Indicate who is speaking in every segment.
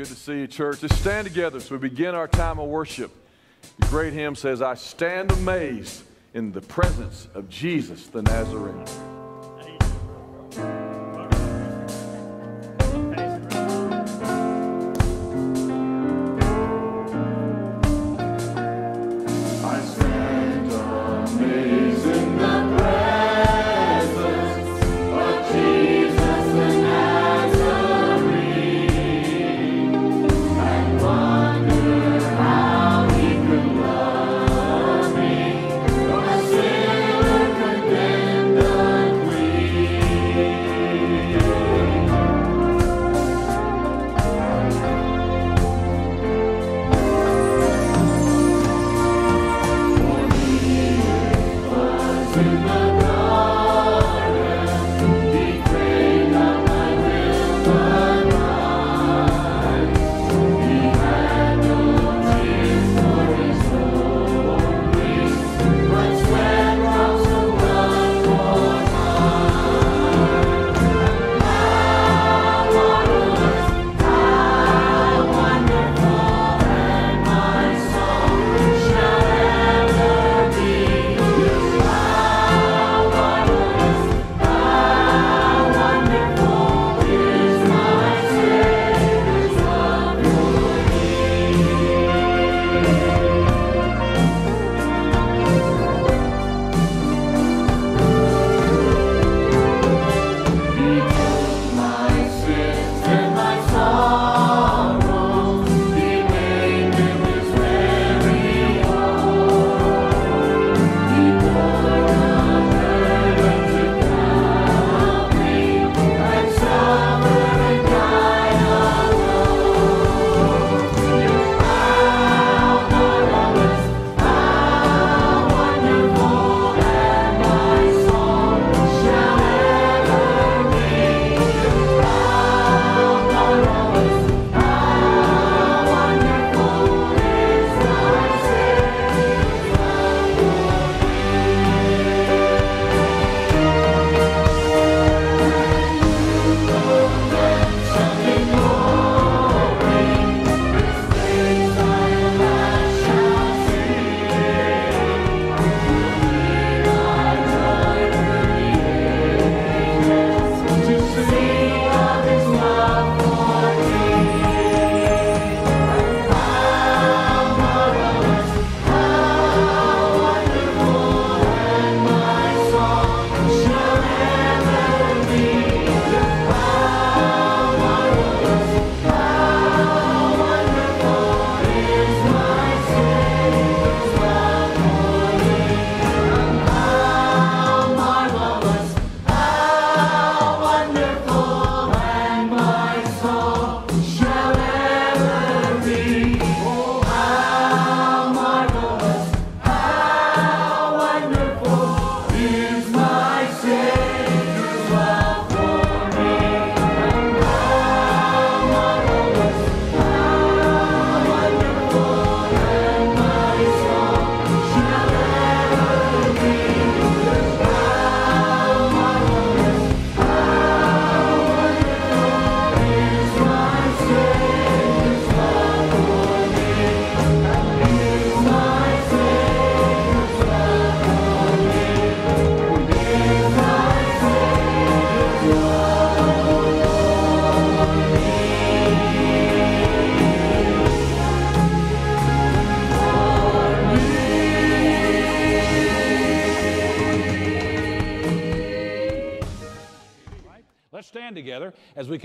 Speaker 1: Good to see you, church. Let's stand together as we begin our time of worship. The great hymn says, I stand amazed in the presence of Jesus the Nazarene.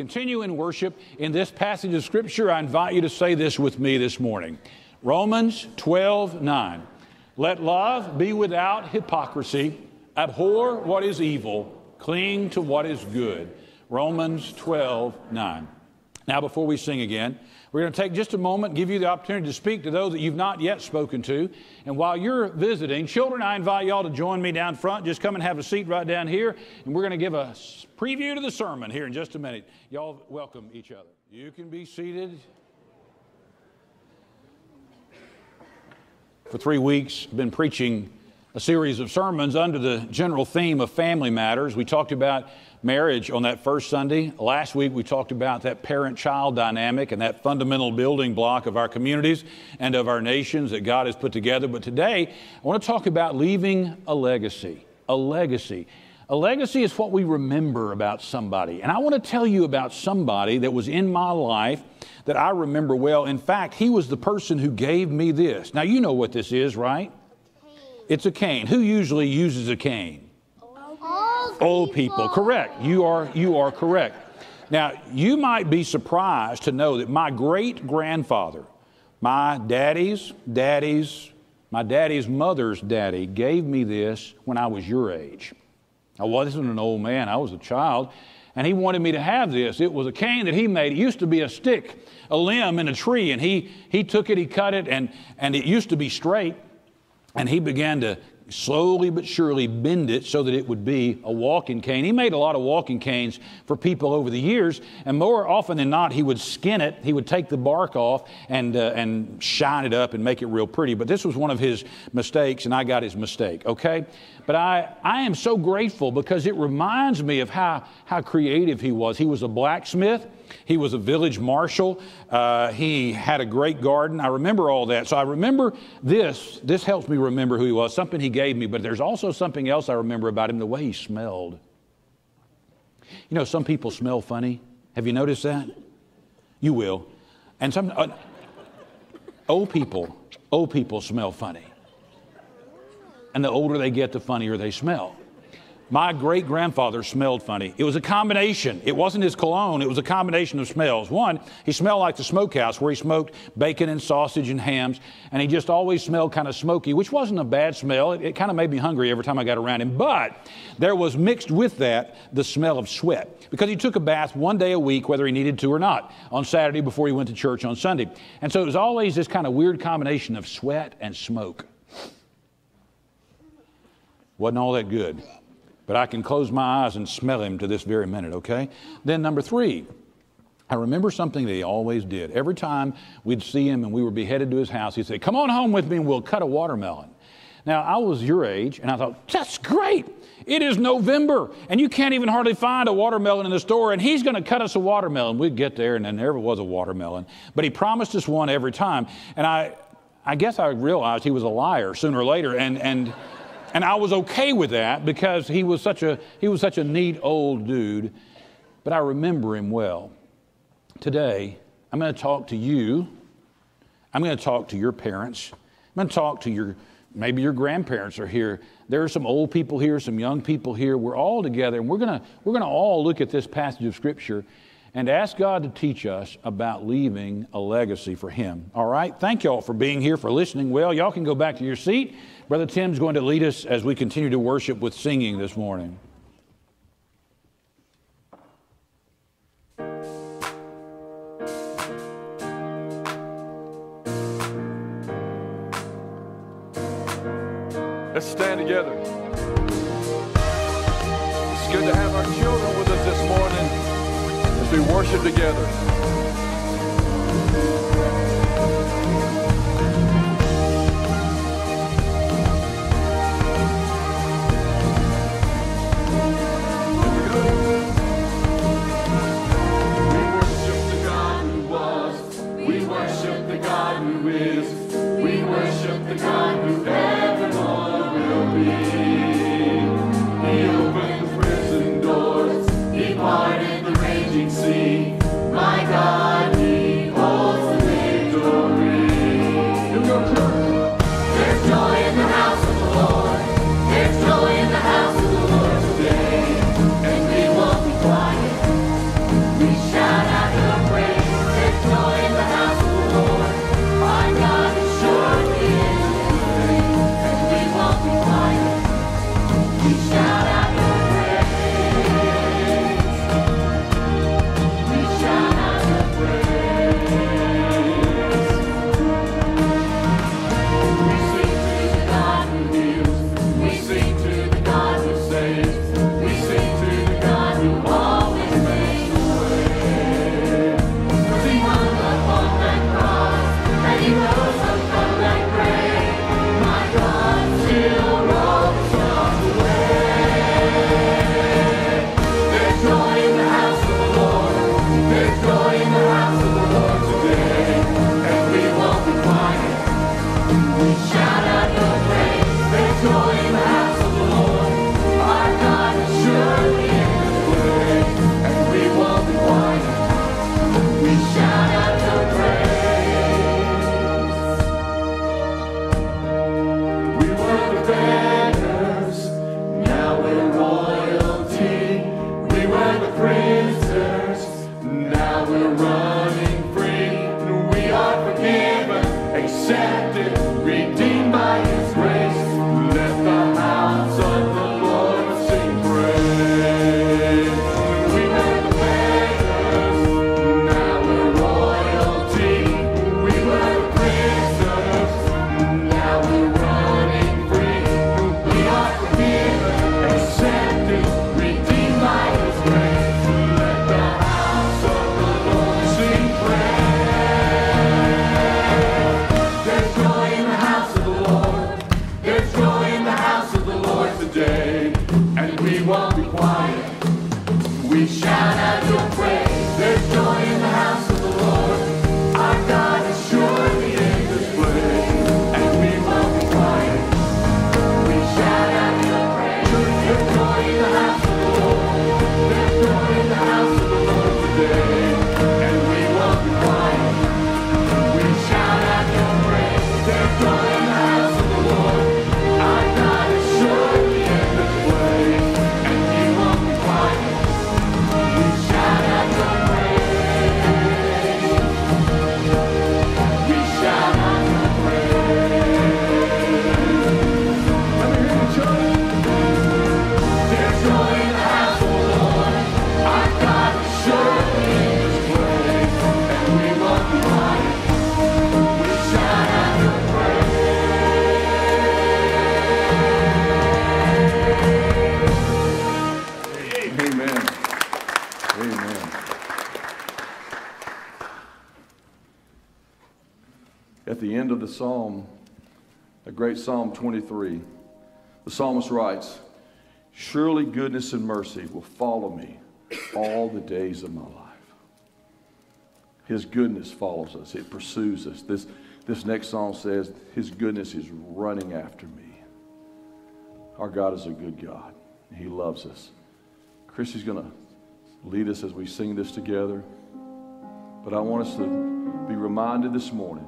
Speaker 2: Continue in worship in this passage of Scripture, I invite you to say this with me this morning Romans 12 9. Let love be without hypocrisy, abhor what is evil, cling to what is good. Romans 12 9. Now, before we sing again, we're going to take just a moment, give you the opportunity to speak to those that you've not yet spoken to. And while you're visiting, children, I invite y'all to join me down front. Just come and have a seat right down here. And we're going to give a preview to the sermon here in just a minute. Y'all welcome each other. You can be seated. For three weeks, I've been preaching a series of sermons under the general theme of family matters. We talked about marriage on that first Sunday. Last week, we talked about that parent child dynamic and that fundamental building block of our communities and of our nations that God has put together. But today, I want to talk about leaving a legacy. A legacy. A legacy is what we remember about somebody. And I want to tell you about somebody that was in my life that I remember well. In fact, he was the person who gave me this. Now, you know what this is, right? It's a cane. Who usually uses a cane?
Speaker 1: Old,
Speaker 2: Old people. Correct. You are you are correct. Now, you might be surprised to know that my great grandfather, my daddy's daddy's, my daddy's mother's daddy gave me this when I was your age. I wasn't an old man, I was a child, and he wanted me to have this. It was a cane that he made. It used to be a stick, a limb in a tree, and he, he took it, he cut it, and, and it used to be straight. And he began to slowly but surely bend it so that it would be a walking cane. He made a lot of walking canes for people over the years, and more often than not, he would skin it. He would take the bark off and, uh, and shine it up and make it real pretty. But this was one of his mistakes, and I got his mistake, okay? But I, I am so grateful because it reminds me of how, how creative he was. He was a blacksmith. He was a village marshal. Uh, he had a great garden. I remember all that. So I remember this. This helps me remember who he was, something he gave me. But there's also something else I remember about him the way he smelled. You know, some people smell funny. Have you noticed that? You will. And some uh, old people, old people smell funny. And the older they get, the funnier they smell. My great grandfather smelled funny. It was a combination. It wasn't his cologne, it was a combination of smells. One, he smelled like the smokehouse where he smoked bacon and sausage and hams, and he just always smelled kind of smoky, which wasn't a bad smell. It, it kind of made me hungry every time I got around him. But there was mixed with that the smell of sweat because he took a bath one day a week, whether he needed to or not, on Saturday before he went to church on Sunday. And so it was always this kind of weird combination of sweat and smoke. Wasn't all that good. But I can close my eyes and smell him to this very minute, okay? Then, number three, I remember something that he always did. Every time we'd see him and we were beheaded to his house, he'd say, Come on home with me and we'll cut a watermelon. Now, I was your age, and I thought, That's great. It is November, and you can't even hardly find a watermelon in the store, and he's going to cut us a watermelon. We'd get there, and there never was a watermelon. But he promised us one every time. And I, I guess I realized he was a liar sooner or later. And, and, and I was okay with that because he was such a, he was such a neat old dude. But I remember him well. Today, I'm going to talk to you. I'm going to talk to your parents. I'm going to talk to your, maybe your grandparents are here. There are some old people here, some young people here. We're all together, and we're going to, we're going to all look at this passage of Scripture and ask God to teach us about leaving a legacy for Him. All right? Thank y'all for being here, for listening well. Y'all can go back to your seat. Brother Tim's going to lead us as we continue to worship with singing this morning.
Speaker 3: Let's stand together. It's good to have our children with us this morning as we worship together.
Speaker 4: We worship the God who was. We worship the God who is.
Speaker 3: glory. 23. The psalmist writes, Surely goodness and mercy will follow me all the days of my life. His goodness follows us, it pursues us. This, this next song says, His goodness is running after me. Our God is a good God, He loves us. Christy's going to lead us as we sing this together. But I want us to be reminded this morning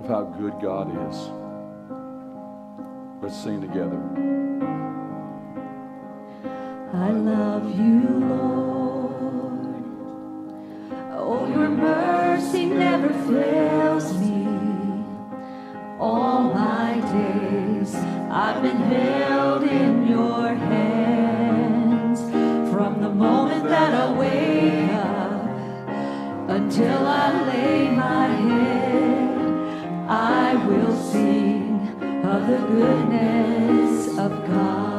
Speaker 3: of how good God is. Let's sing together.
Speaker 1: I love you, Lord. Oh, your mercy never fails me. All my days I've been held in your hands. From the moment that I wake up until I lay my head, I will the goodness of God.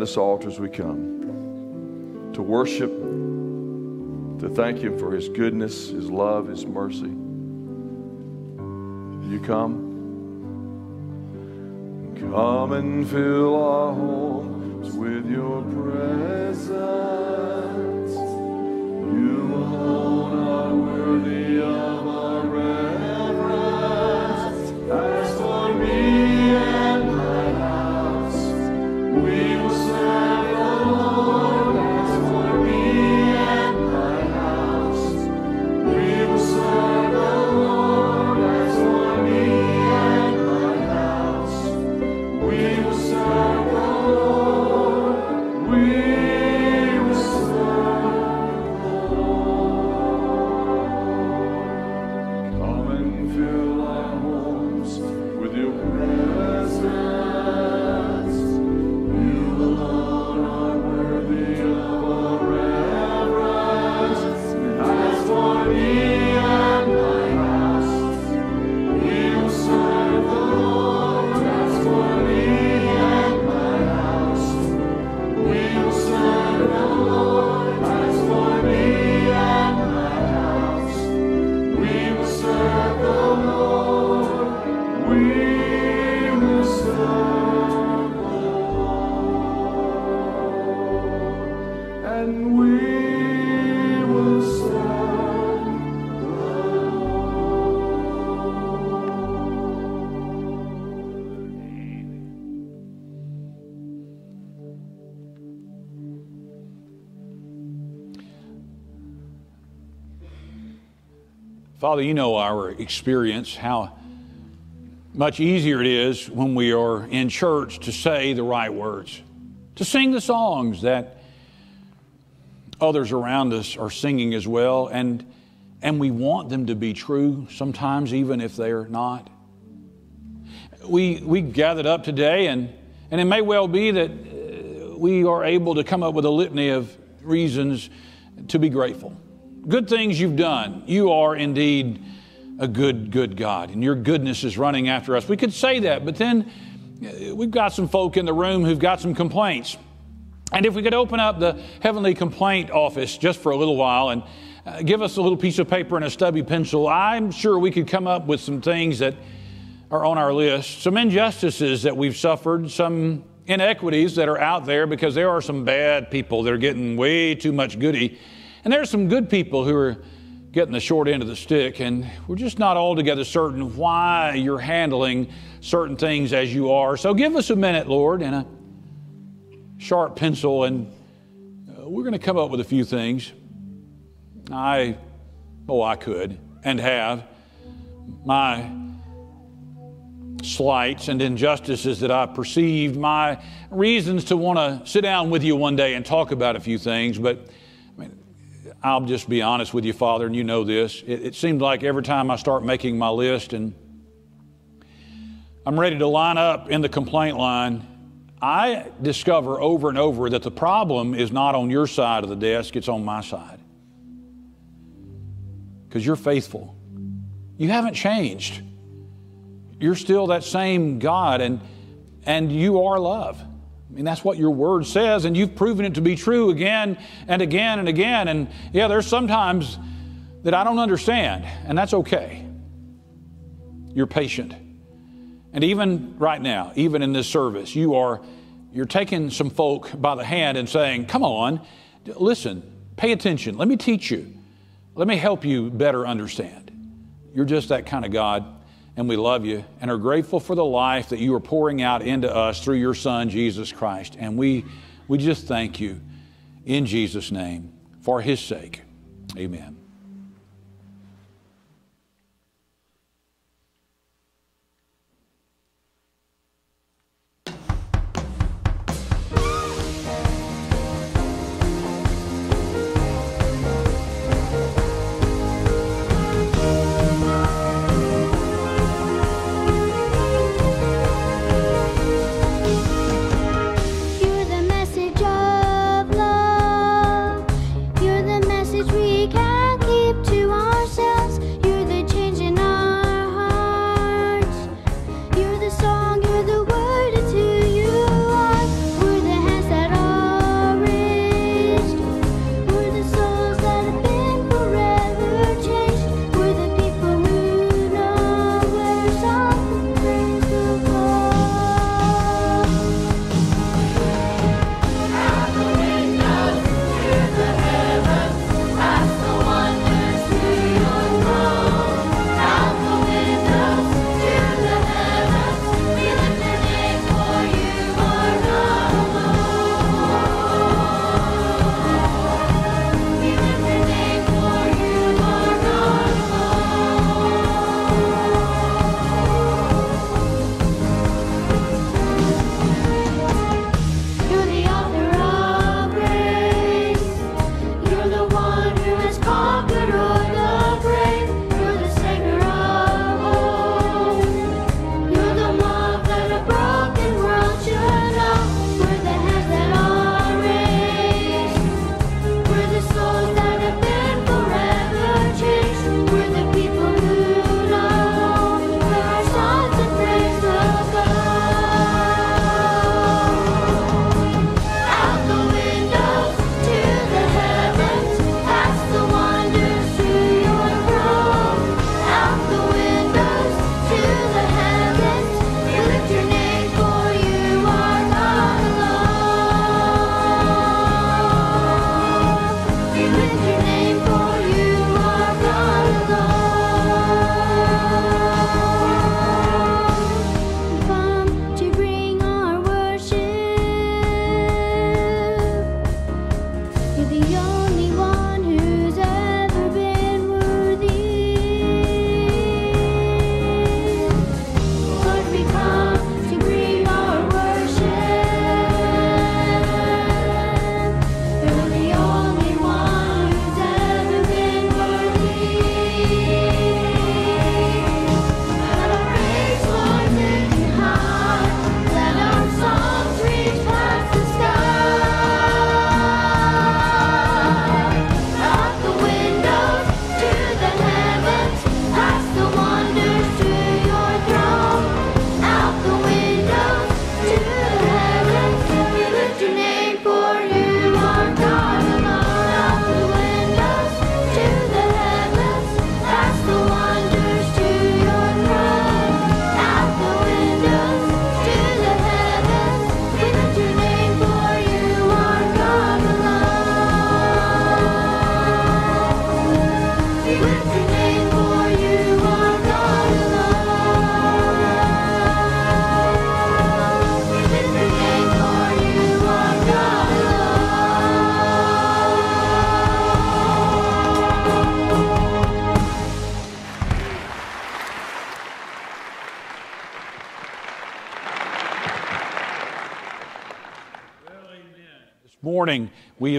Speaker 3: behind this altar as we come to worship, to thank Him for His goodness, His love, His mercy. You come. Come and fill our homes with your presence. You alone are worthy of.
Speaker 2: Father, you know our experience, how much easier it is when we are in church to say the right words, to sing the songs that others around us are singing as well, and, and we want them to be true sometimes, even if they're not. We, we gathered up today, and, and it may well be that uh, we are able to come up with a litany of reasons to be grateful. Good things you've done. You are indeed a good, good God, and your goodness is running after us. We could say that, but then uh, we've got some folk in the room who've got some complaints. And if we could open up the Heavenly Complaint Office just for a little while and uh, give us a little piece of paper and a stubby pencil, I'm sure we could come up with some things that are on our list, some injustices that we've suffered, some inequities that are out there because there are some bad people that are getting way too much goody. And there are some good people who are getting the short end of the stick, and we're just not altogether certain why you're handling certain things as you are. So give us a minute, Lord, and a sharp pencil, and uh, we're going to come up with a few things. I, oh, I could and have my slights and injustices that I perceived, my reasons to want to sit down with you one day and talk about a few things, but I'll just be honest with you, Father, and you know this. It, it seems like every time I start making my list and I'm ready to line up in the complaint line, I discover over and over that the problem is not on your side of the desk, it's on my side. Because you're faithful. You haven't changed. You're still that same God, and, and you are love. I mean, that's what your word says, and you've proven it to be true again and again and again. And yeah, there's sometimes that I don't understand, and that's okay. You're patient. And even right now, even in this service, you are you're taking some folk by the hand and saying, "Come on, listen, pay attention. Let me teach you. Let me help you better understand." You're just that kind of God, and we love you and are grateful for the life that you are pouring out into us through your Son Jesus Christ. And we we just thank you in Jesus' name for His sake. Amen.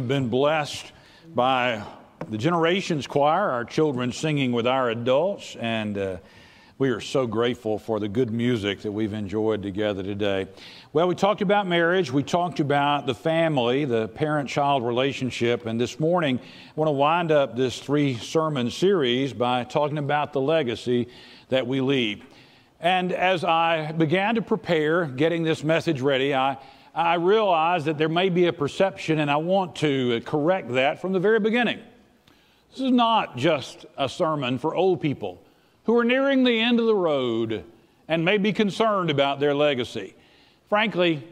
Speaker 2: Have been blessed by the Generations Choir, our children singing with our adults, and uh, we are so grateful for the good music that we've enjoyed together today. Well, we talked about marriage, we talked about the family, the parent child relationship, and this morning I want to wind up this three sermon series by talking about the legacy that we leave. And as I began to prepare, getting this message ready, I I realize that there may be a perception, and I want to correct that from the very beginning. This is not just a sermon for old people who are nearing the end of the road and may be concerned about their legacy. Frankly,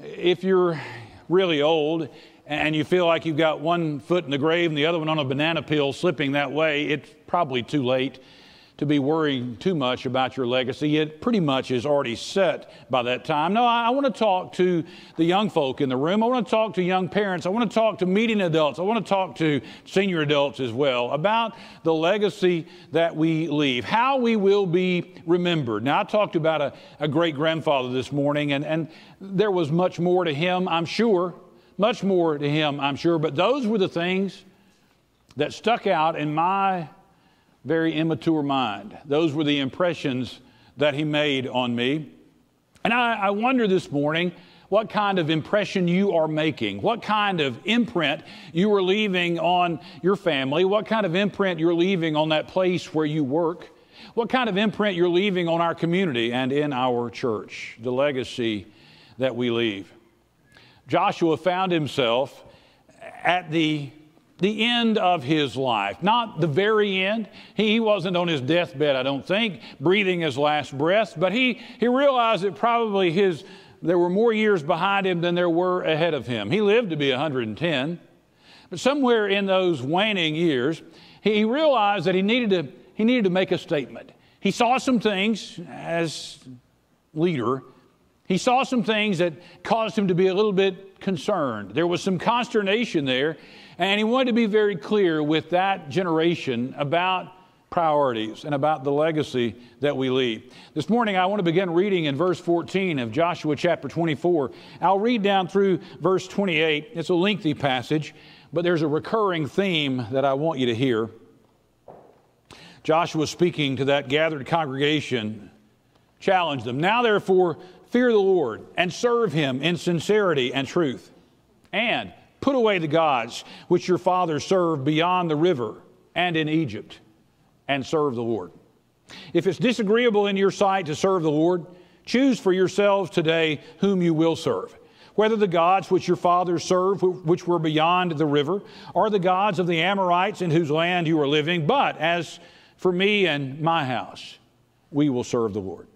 Speaker 2: if you're really old and you feel like you've got one foot in the grave and the other one on a banana peel slipping that way, it's probably too late to be worrying too much about your legacy. It pretty much is already set by that time. No, I, I want to talk to the young folk in the room. I want to talk to young parents. I want to talk to meeting adults. I want to talk to senior adults as well about the legacy that we leave, how we will be remembered. Now, I talked about a, a great grandfather this morning, and, and there was much more to him, I'm sure. Much more to him, I'm sure. But those were the things that stuck out in my very immature mind. Those were the impressions that he made on me. And I, I, wonder this morning what kind of impression you are making, what kind of imprint you are leaving on your family, what kind of imprint you're leaving on that place where you work, what kind of imprint you're leaving on our community and in our church, the legacy that we leave. Joshua found himself at the the end of his life, not the very end. He wasn't on his deathbed, I don't think, breathing his last breath, but he, he realized that probably his, there were more years behind him than there were ahead of him. He lived to be 110, but somewhere in those waning years, he realized that he needed to, he needed to make a statement. He saw some things as leader. He saw some things that caused him to be a little bit concerned. There was some consternation there and he wanted to be very clear with that generation about priorities and about the legacy that we leave. This morning, I want to begin reading in verse 14 of Joshua chapter 24. I'll read down through verse 28. It's a lengthy passage, but there's a recurring theme that I want you to hear. Joshua speaking to that gathered congregation challenged them. Now, therefore, fear the Lord and serve him in sincerity and truth. And Put away the gods which your fathers served beyond the river and in Egypt, and serve the Lord. If it's disagreeable in your sight to serve the Lord, choose for yourselves today whom you will serve. Whether the gods which your fathers served, which were beyond the river, or the gods of the Amorites in whose land you are living, but as for me and my house, we will serve the Lord.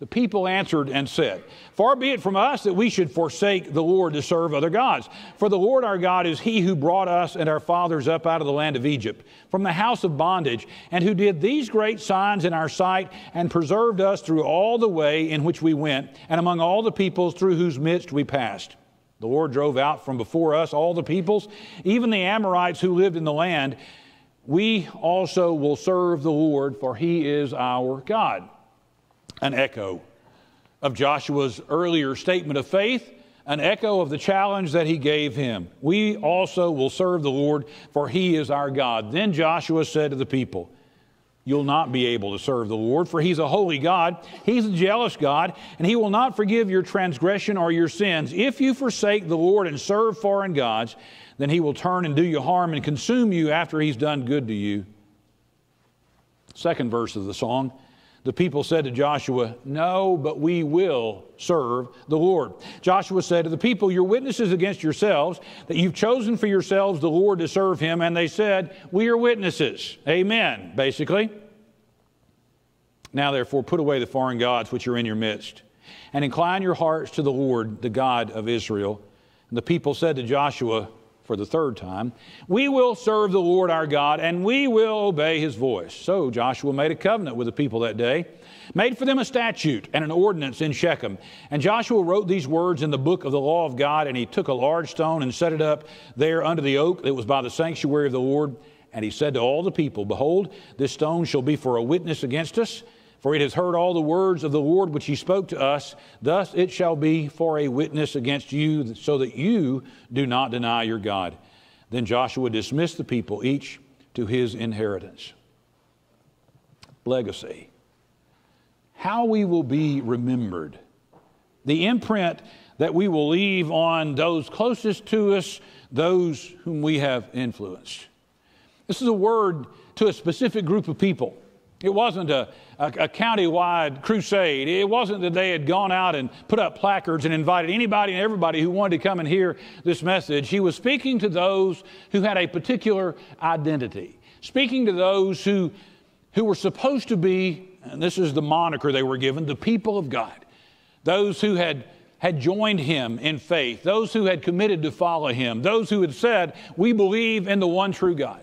Speaker 2: The people answered and said, Far be it from us that we should forsake the Lord to serve other gods. For the Lord our God is he who brought us and our fathers up out of the land of Egypt, from the house of bondage, and who did these great signs in our sight, and preserved us through all the way in which we went, and among all the peoples through whose midst we passed. The Lord drove out from before us all the peoples, even the Amorites who lived in the land. We also will serve the Lord, for he is our God an echo of Joshua's earlier statement of faith, an echo of the challenge that he gave him. We also will serve the Lord, for he is our God. Then Joshua said to the people, You'll not be able to serve the Lord, for he's a holy God. He's a jealous God, and he will not forgive your transgression or your sins. If you forsake the Lord and serve foreign gods, then he will turn and do you harm and consume you after he's done good to you. Second verse of the song. The people said to Joshua, No, but we will serve the Lord. Joshua said to the people, You're witnesses against yourselves that you've chosen for yourselves the Lord to serve him. And they said, We are witnesses. Amen, basically. Now, therefore, put away the foreign gods which are in your midst, and incline your hearts to the Lord, the God of Israel. And the people said to Joshua, for the third time, we will serve the Lord our God and we will obey his voice. So Joshua made a covenant with the people that day, made for them a statute and an ordinance in Shechem. And Joshua wrote these words in the book of the law of God, and he took a large stone and set it up there under the oak that was by the sanctuary of the Lord. And he said to all the people, Behold, this stone shall be for a witness against us For it has heard all the words of the Lord which he spoke to us. Thus it shall be for a witness against you, so that you do not deny your God. Then Joshua dismissed the people, each to his inheritance. Legacy. How we will be remembered. The imprint that we will leave on those closest to us, those whom we have influenced. This is a word to a specific group of people. It wasn't a, a, a county-wide crusade. It wasn't that they had gone out and put up placards and invited anybody and everybody who wanted to come and hear this message. He was speaking to those who had a particular identity, speaking to those who, who were supposed to be, and this is the moniker they were given, the people of God. Those who had had joined him in faith, those who had committed to follow him, those who had said, We believe in the one true God.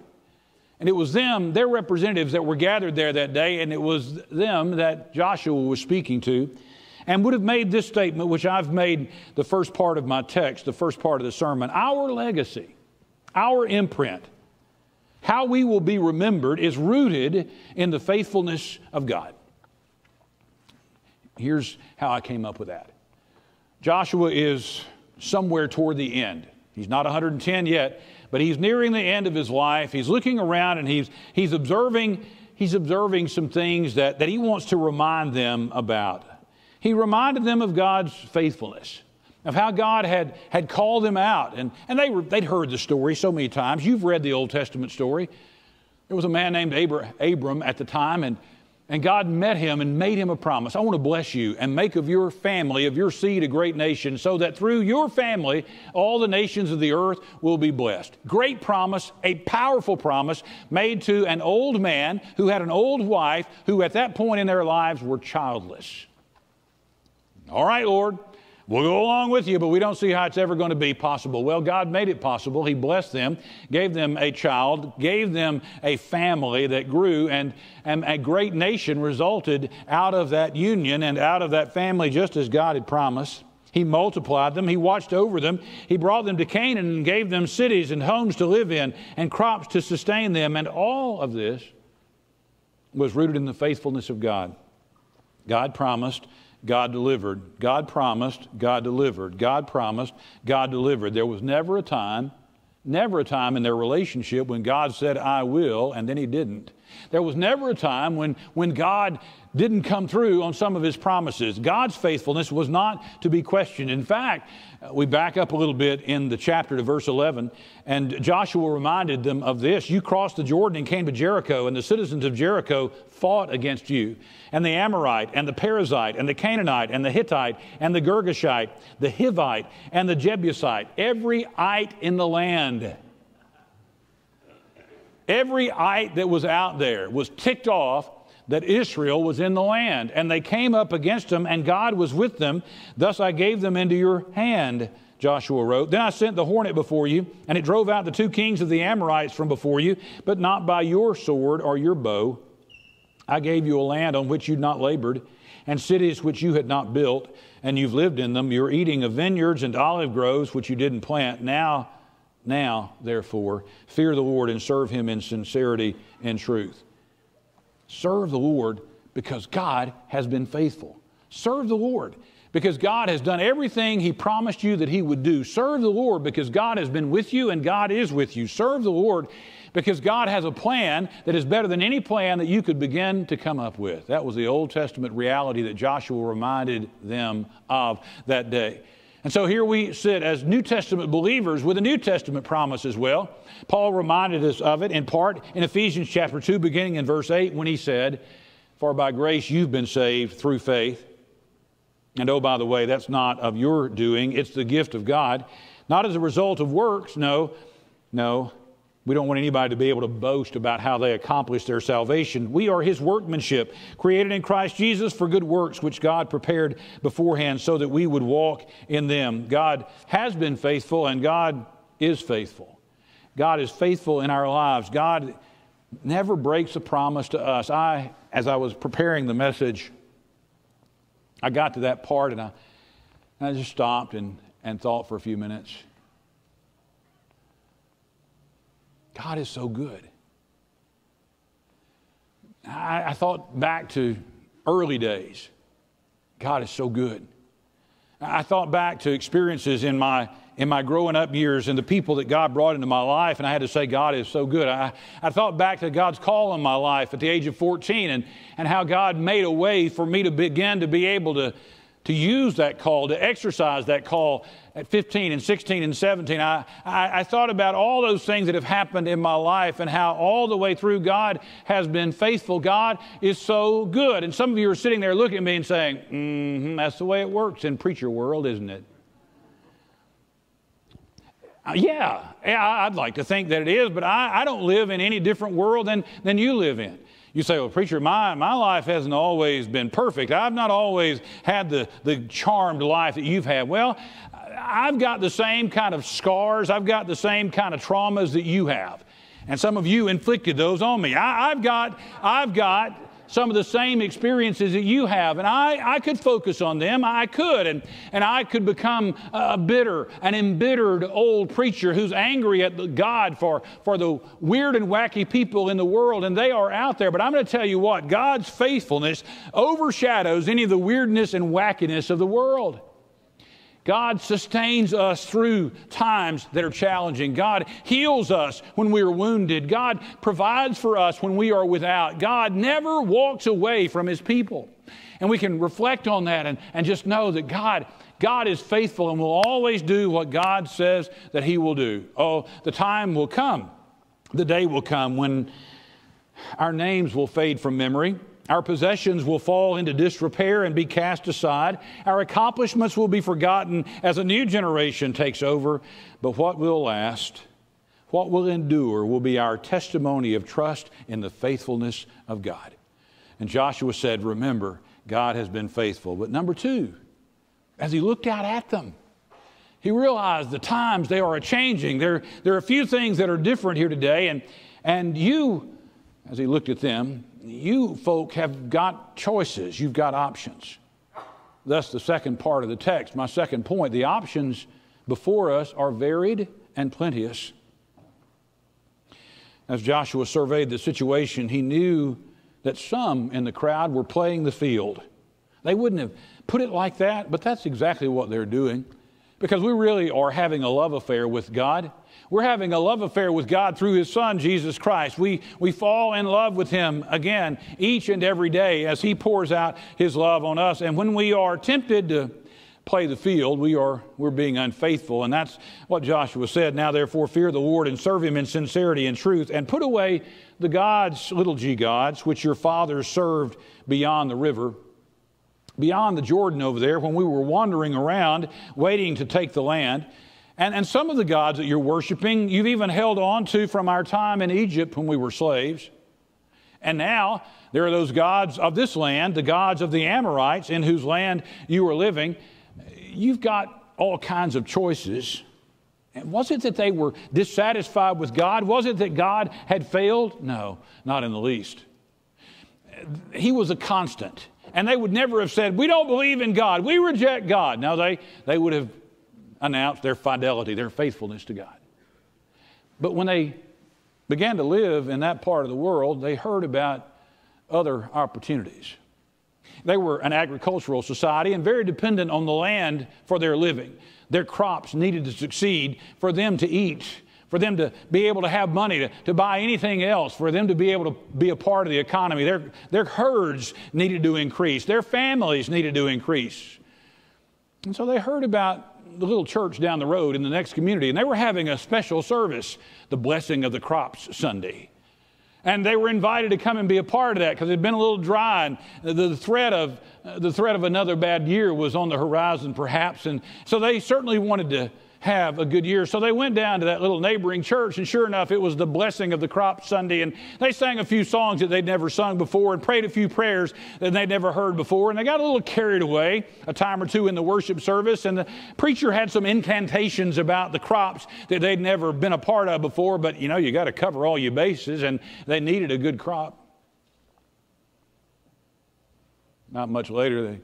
Speaker 2: And it was them, their representatives, that were gathered there that day, and it was them that Joshua was speaking to, and would have made this statement, which I've made the first part of my text, the first part of the sermon. Our legacy, our imprint, how we will be remembered is rooted in the faithfulness of God. Here's how I came up with that Joshua is somewhere toward the end. He's not 110 yet, but he's nearing the end of his life. He's looking around and he's, he's, observing, he's observing some things that, that he wants to remind them about. He reminded them of God's faithfulness, of how God had, had called them out. And, and they were, they'd heard the story so many times. You've read the Old Testament story. There was a man named Abra, Abram at the time, and and God met him and made him a promise. I want to bless you and make of your family, of your seed, a great nation, so that through your family, all the nations of the earth will be blessed. Great promise, a powerful promise made to an old man who had an old wife who, at that point in their lives, were childless. All right, Lord, We'll go along with you, but we don't see how it's ever going to be possible. Well, God made it possible. He blessed them, gave them a child, gave them a family that grew, and, and a great nation resulted out of that union and out of that family, just as God had promised. He multiplied them, He watched over them, He brought them to Canaan and gave them cities and homes to live in and crops to sustain them. And all of this was rooted in the faithfulness of God. God promised God delivered. God promised, God delivered. God promised, God delivered. There was never a time, never a time in their relationship when God said, I will, and then He didn't. There was never a time when, when God didn't come through on some of His promises. God's faithfulness was not to be questioned. In fact, uh, we back up a little bit in the chapter to verse 11, and Joshua reminded them of this. You crossed the Jordan and came to Jericho, and the citizens of Jericho fought against you. And the Amorite, and the Perizzite, and the Canaanite, and the Hittite, and the Girgashite, the Hivite, and the Jebusite, every ite in the land. Every ite that was out there was ticked off that Israel was in the land. And they came up against them, and God was with them. Thus I gave them into your hand, Joshua wrote. Then I sent the hornet before you, and it drove out the two kings of the Amorites from before you, but not by your sword or your bow. I gave you a land on which you'd not labored, and cities which you had not built, and you've lived in them. You're eating of vineyards and olive groves which you didn't plant. Now, now, therefore, fear the Lord and serve him in sincerity and truth. Serve the Lord because God has been faithful. Serve the Lord because God has done everything He promised you that He would do. Serve the Lord because God has been with you and God is with you. Serve the Lord because God has a plan that is better than any plan that you could begin to come up with. That was the Old Testament reality that Joshua reminded them of that day. And so here we sit as New Testament believers with a New Testament promise as well. Paul reminded us of it in part in Ephesians chapter 2, beginning in verse 8, when he said, For by grace you've been saved through faith. And oh, by the way, that's not of your doing, it's the gift of God, not as a result of works. No, no, we don't want anybody to be able to boast about how they accomplished their salvation. We are His workmanship, created in Christ Jesus for good works, which God prepared beforehand so that we would walk in them. God has been faithful, and God is faithful. God is faithful in our lives. God never breaks a promise to us. I, as I was preparing the message, I got to that part and I, I just stopped and, and thought for a few minutes. God is so good. I, I thought back to early days. God is so good. I thought back to experiences in my in my growing up years and the people that God brought into my life, and I had to say, God is so good. I, I thought back to God's call in my life at the age of 14 and, and how God made a way for me to begin to be able to, to use that call, to exercise that call at 15 and 16 and 17. I, I, I, thought about all those things that have happened in my life and how all the way through God has been faithful. God is so good. And some of you are sitting there looking at me and saying, mm-hmm, that's the way it works in preacher world, isn't it? Uh, yeah, yeah, I'd like to think that it is, but I, I don't live in any different world than, than you live in. You say, well, preacher, my, my life hasn't always been perfect. I've not always had the, the charmed life that you've had. Well, I've got the same kind of scars, I've got the same kind of traumas that you have. And some of you inflicted those on me. I, I've got, I've got some of the same experiences that you have. And I, I could focus on them. I could. And, and I could become a bitter, an embittered old preacher who's angry at God for, for the weird and wacky people in the world. And they are out there. But I'm going to tell you what God's faithfulness overshadows any of the weirdness and wackiness of the world. God sustains us through times that are challenging. God heals us when we are wounded. God provides for us when we are without. God never walks away from his people. And we can reflect on that and, and just know that God, God is faithful and will always do what God says that he will do. Oh, the time will come, the day will come when our names will fade from memory. Our possessions will fall into disrepair and be cast aside. Our accomplishments will be forgotten as a new generation takes over. But what will last, what will endure, will be our testimony of trust in the faithfulness of God. And Joshua said, Remember, God has been faithful. But number two, as he looked out at them, he realized the times they are changing. There, there are a few things that are different here today. And, and you, as he looked at them, you folk have got choices, you've got options. That's the second part of the text. My second point the options before us are varied and plenteous. As Joshua surveyed the situation, he knew that some in the crowd were playing the field. They wouldn't have put it like that, but that's exactly what they're doing because we really are having a love affair with God. We're having a love affair with God through His Son, Jesus Christ. We, we fall in love with Him again each and every day as He pours out His love on us. And when we are tempted to play the field, we are we're being unfaithful. And that's what Joshua said. Now therefore fear the Lord and serve him in sincerity and truth, and put away the gods, little g gods, which your fathers served beyond the river. Beyond the Jordan over there, when we were wandering around waiting to take the land. And, and some of the gods that you're worshiping, you've even held on to from our time in Egypt when we were slaves. And now there are those gods of this land, the gods of the Amorites in whose land you were living. You've got all kinds of choices. And was it that they were dissatisfied with God? Was it that God had failed? No, not in the least. He was a constant. And they would never have said, We don't believe in God. We reject God. Now, they, they would have announced their fidelity, their faithfulness to God. But when they began to live in that part of the world, they heard about other opportunities. They were an agricultural society and very dependent on the land for their living. Their crops needed to succeed for them to eat, for them to be able to have money to, to buy anything else, for them to be able to be a part of the economy. Their, their herds needed to increase, their families needed to increase. And so they heard about the little church down the road in the next community, and they were having a special service, the Blessing of the Crops Sunday. And they were invited to come and be a part of that because it had been a little dry, and the threat of the threat of another bad year was on the horizon, perhaps. And so they certainly wanted to have a good year. So they went down to that little neighboring church, and sure enough, it was the blessing of the crop Sunday. And they sang a few songs that they'd never sung before and prayed a few prayers that they'd never heard before. And they got a little carried away a time or two in the worship service. And the preacher had some incantations about the crops that they'd never been a part of before. But you know, you got to cover all your bases, and they needed a good crop. Not much later, they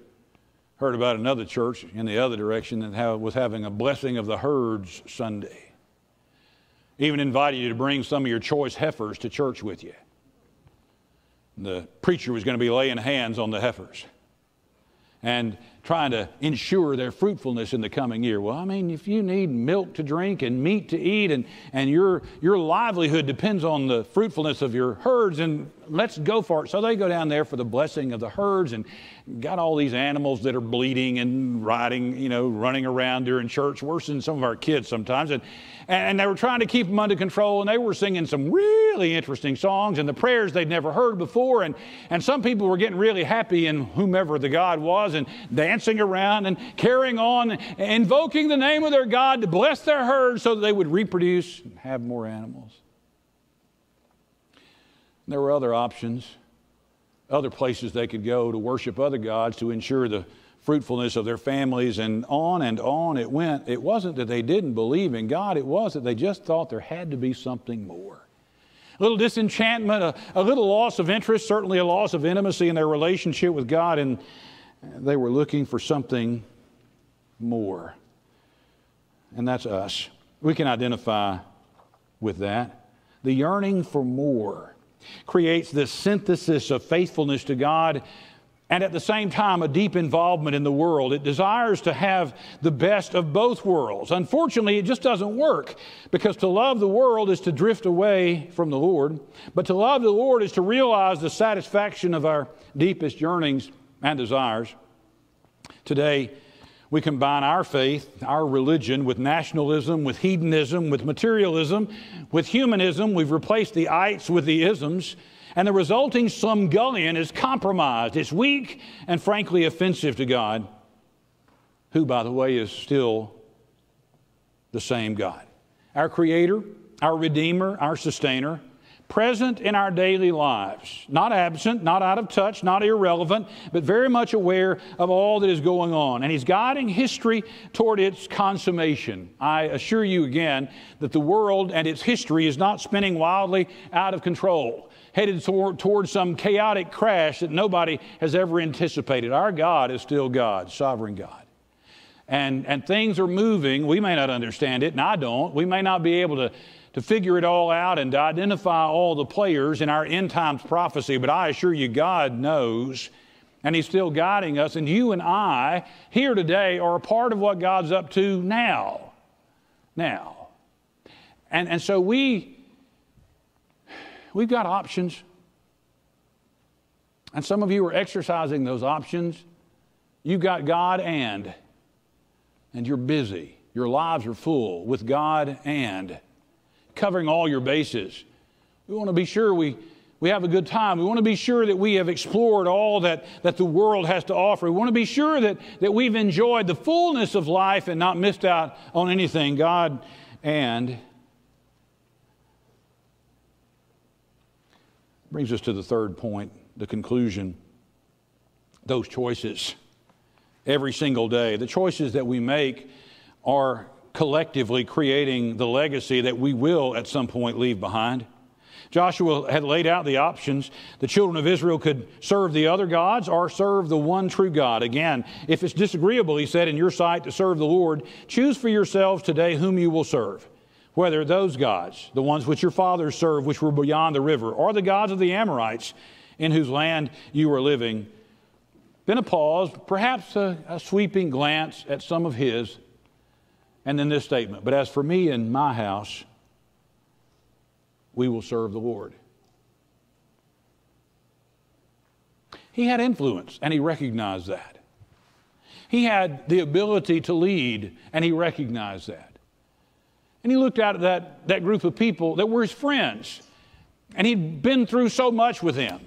Speaker 2: heard about another church in the other direction that was having a blessing of the herds Sunday. Even invited you to bring some of your choice heifers to church with you. the preacher was going to be laying hands on the heifers and trying to ensure their fruitfulness in the coming year. Well, I mean, if you need milk to drink and meat to eat and, and your, your livelihood depends on the fruitfulness of your herds, and let's go for it. So they go down there for the blessing of the herds and got all these animals that are bleeding and riding, you know, running around during church, worse than some of our kids sometimes. And, and they were trying to keep them under control, and they were singing some really interesting songs and the prayers they'd never heard before. And, and some people were getting really happy in whomever the God was and dancing around and carrying on, and invoking the name of their God to bless their herds so that they would reproduce and have more animals. There were other options, other places they could go to worship other gods to ensure the fruitfulness of their families, and on and on it went. It wasn't that they didn't believe in God, it was that they just thought there had to be something more. A little disenchantment, a, a little loss of interest, certainly a loss of intimacy in their relationship with God, and they were looking for something more. And that's us. We can identify with that. The yearning for more creates this synthesis of faithfulness to God and at the same time a deep involvement in the world. It desires to have the best of both worlds. Unfortunately, it just doesn't work because to love the world is to drift away from the Lord, but to love the Lord is to realize the satisfaction of our deepest yearnings and desires. Today, we combine our faith, our religion, with nationalism, with hedonism, with materialism, with humanism. We've replaced the ites with the isms. And the resulting Slumgullion is compromised. It's weak and frankly offensive to God, who, by the way, is still the same God. Our Creator, our Redeemer, our Sustainer, present in our daily lives, not absent, not out of touch, not irrelevant, but very much aware of all that is going on. And He's guiding history toward its consummation. I assure you again that the world and its history is not spinning wildly out of control headed toward, toward some chaotic crash that nobody has ever anticipated. Our God is still God, sovereign God. And, and things are moving. We may not understand it, and I don't. We may not be able to, to figure it all out and to identify all the players in our end times prophecy, but I assure you, God knows. And He's still guiding us. And you and I here today are a part of what God's up to now. Now. And, and so we We've got options. And some of you are exercising those options. You've got God and, and you're busy. Your lives are full with God and, covering all your bases. We want to be sure we, we have a good time. We want to be sure that we have explored all that, that the world has to offer. We want to be sure that, that we've enjoyed the fullness of life and not missed out on anything. God and Brings us to the third point, the conclusion. Those choices every single day. The choices that we make are collectively creating the legacy that we will at some point leave behind. Joshua had laid out the options. The children of Israel could serve the other gods or serve the one true God. Again, if it's disagreeable, he said, in your sight to serve the Lord, choose for yourselves today whom you will serve whether those gods, the ones which your fathers served, which were beyond the river, or the gods of the Amorites in whose land you are living. Then a pause, perhaps a, a sweeping glance at some of his, and then this statement But as for me and my house, we will serve the Lord. He had influence, and he recognized that. He had the ability to lead, and he recognized that. And he looked out at that, that group of people that were his friends. And he'd been through so much with them.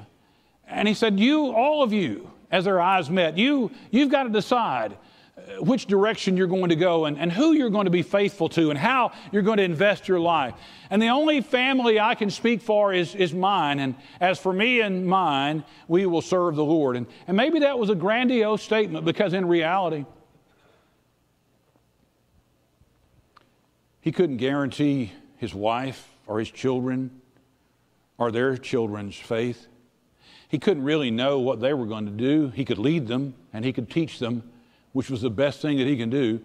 Speaker 2: And he said, You, all of you, as their eyes met, you, you've got to decide uh, which direction you're going to go and, and who you're going to be faithful to and how you're going to invest your life. And the only family I can speak for is, is mine. And as for me and mine, we will serve the Lord. And, and maybe that was a grandiose statement because in reality, He couldn't guarantee his wife or his children or their children's faith. He couldn't really know what they were going to do. He could lead them and he could teach them, which was the best thing that he can do.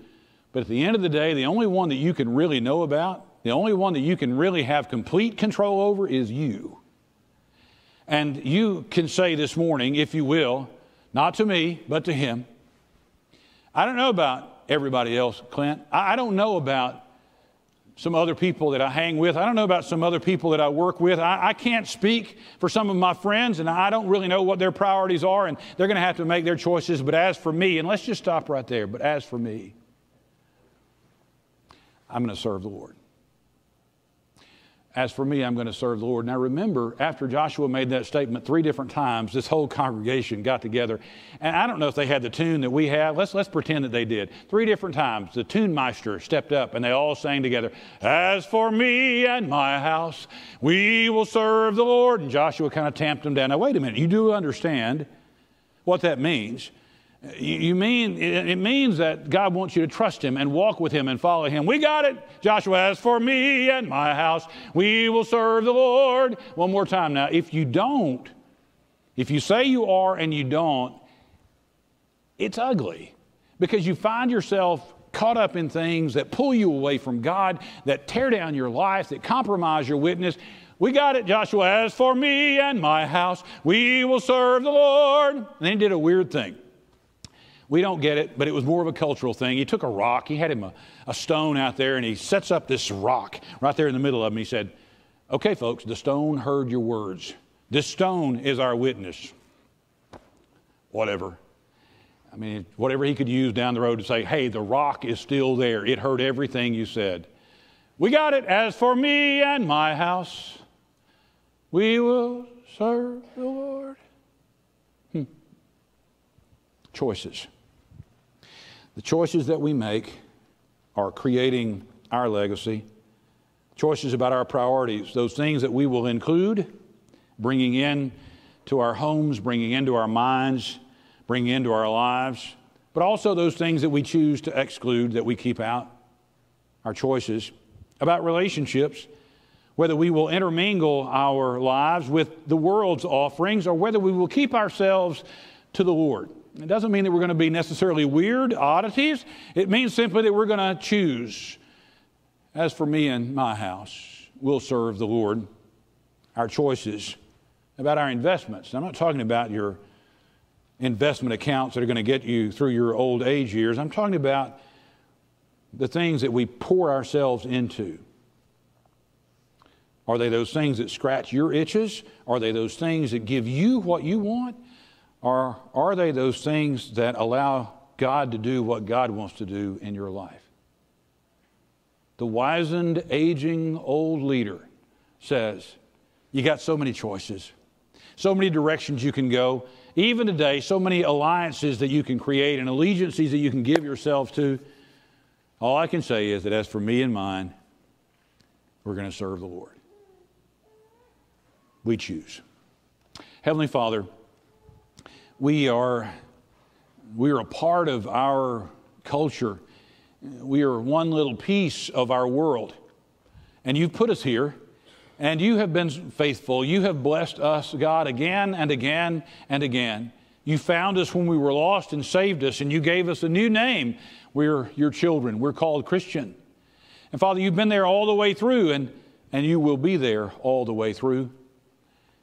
Speaker 2: But at the end of the day, the only one that you can really know about, the only one that you can really have complete control over is you. And you can say this morning, if you will, not to me, but to him. I don't know about everybody else, Clint. I don't know about some other people that I hang with. I don't know about some other people that I work with. I, I, can't speak for some of my friends, and I don't really know what their priorities are, and they're going to have to make their choices. But as for me, and let's just stop right there, but as for me, I'm going to serve the Lord. As for me, I'm going to serve the Lord. Now remember, after Joshua made that statement three different times, this whole congregation got together. And I don't know if they had the tune that we have. Let's, let's pretend that they did. Three different times, the tune meister stepped up and they all sang together, As for me and my house, we will serve the Lord. And Joshua kind of tamped them down. Now, wait a minute. You do understand what that means. You mean it means that God wants you to trust Him and walk with Him and follow Him. We got it. Joshua, as for me and my house, we will serve the Lord. One more time now. If you don't, if you say you are and you don't, it's ugly because you find yourself caught up in things that pull you away from God, that tear down your life, that compromise your witness. We got it, Joshua. As for me and my house, we will serve the Lord. And then he did a weird thing. We don't get it, but it was more of a cultural thing. He took a rock, he had him a, a stone out there, and he sets up this rock right there in the middle of him. He said, Okay, folks, the stone heard your words. This stone is our witness. Whatever. I mean, whatever he could use down the road to say, hey, the rock is still there. It heard everything you said. We got it. As for me and my house, we will serve the Lord. Hmm. Choices. The choices that we make are creating our legacy. Choices about our priorities, those things that we will include, bringing in to our homes, bringing into our minds, bringing into our lives, but also those things that we choose to exclude, that we keep out, our choices. About relationships, whether we will intermingle our lives with the world's offerings or whether we will keep ourselves to the Lord. It doesn't mean that we're going to be necessarily weird oddities. It means simply that we're going to choose. As for me and my house, we'll serve the Lord. Our choices about our investments. I'm not talking about your investment accounts that are going to get you through your old age years. I'm talking about the things that we pour ourselves into. Are they those things that scratch your itches? Are they those things that give you what you want? Or are they those things that allow God to do what God wants to do in your life? The wizened, aging, old leader says, You got so many choices, so many directions you can go. Even today, so many alliances that you can create and allegiances that you can give yourself to. All I can say is that as for me and mine, we're going to serve the Lord. We choose. Heavenly Father, we are, we are a part of our culture. We are one little piece of our world. And you've put us here, and you have been faithful. You have blessed us, God, again and again and again. You found us when we were lost and saved us, and you gave us a new name. We're your children. We're called Christian. And Father, you've been there all the way through, and, and you will be there all the way through.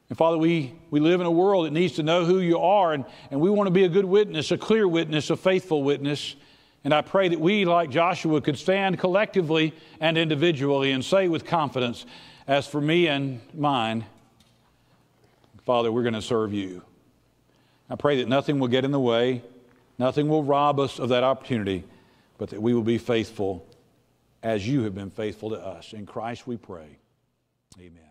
Speaker 2: And Father, we, we live in a world that needs to know who you are, and, and we want to be a good witness, a clear witness, a faithful witness. And I pray that we, like Joshua, could stand collectively and individually and say with confidence, As for me and mine, Father, we're going to serve you. I pray that nothing will get in the way, nothing will rob us of that opportunity, but that we will be faithful as you have been faithful to us. In Christ we pray. Amen.